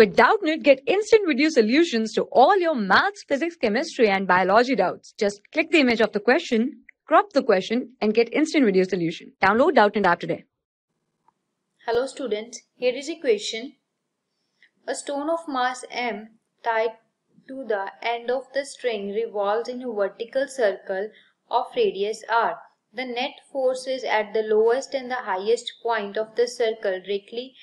With Doubtnut, get instant video solutions to all your maths, physics, chemistry, and biology doubts. Just click the image of the question, crop the question, and get instant video solution. Download Doubtnut app today. Hello students, here is a question. A stone of mass m tied to the end of the string revolves in a vertical circle of radius r. The net force is at the lowest and the highest point of the circle directly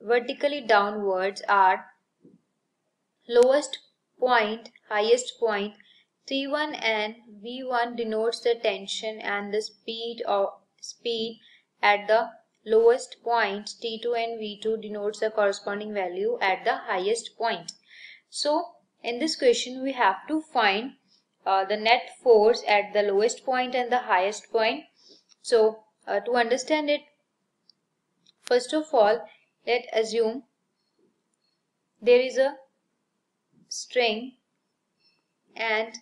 vertically downwards are lowest point, highest point, T1 and V1 denotes the tension and the speed of speed at the lowest point, T2 and V2 denotes the corresponding value at the highest point. So in this question we have to find uh, the net force at the lowest point and the highest point. So uh, to understand it, first of all let assume there is a string and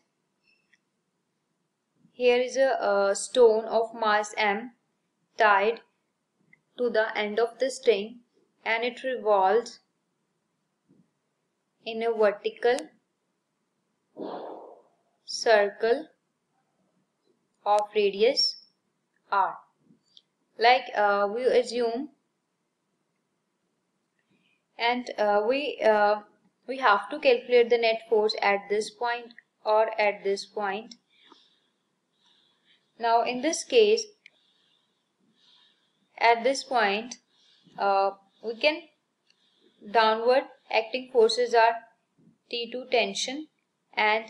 here is a, a, stone of mass m tied to the end of the string and it revolves in a vertical circle of radius r. Like uh, we assume and uh, we uh, we have to calculate the net force at this point or at this point. Now in this case at this point uh, we can downward acting forces are T2 tension and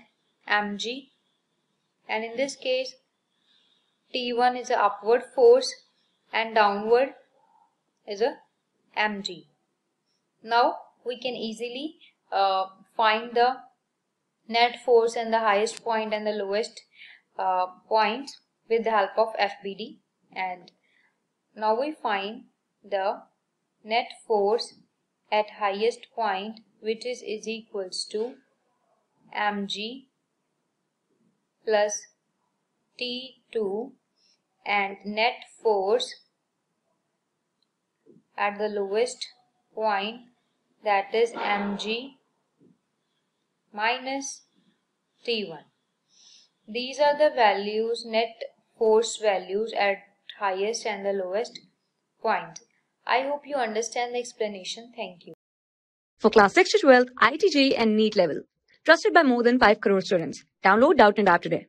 mg and in this case T1 is a upward force and downward is a mg now we can easily uh, find the net force and the highest point and the lowest uh, point with the help of FBD and now we find the net force at highest point which is is equals to mg plus T2 and net force at the lowest point that is mg minus T1. These are the values, net force values at highest and the lowest point. I hope you understand the explanation. Thank you. For class 6 to 12, IIT JEE and NEET level. Trusted by more than 5 crore students. Download Doubtnut app today.